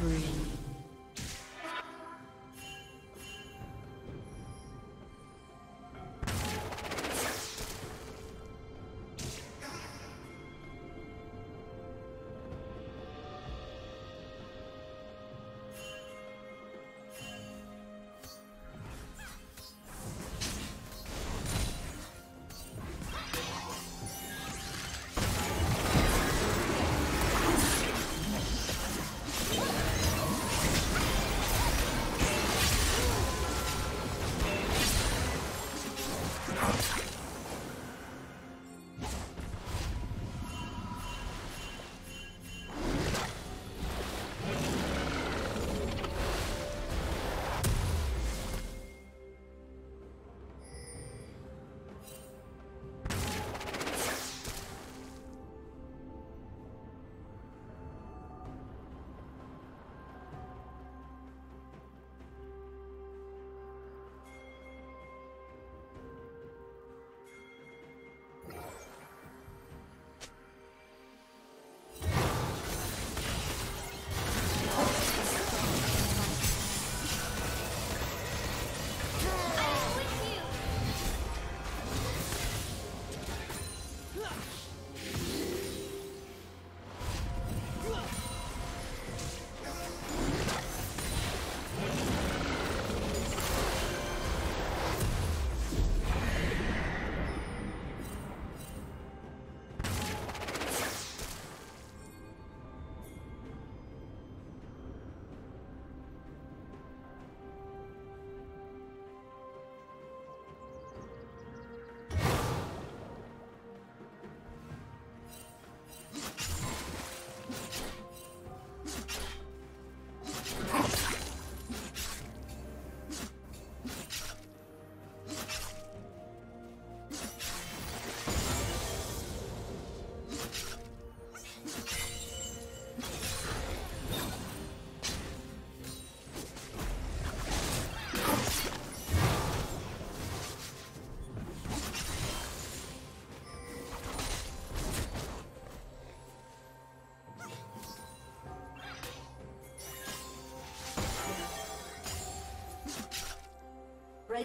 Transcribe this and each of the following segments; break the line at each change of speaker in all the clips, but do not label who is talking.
Three.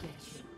Get you.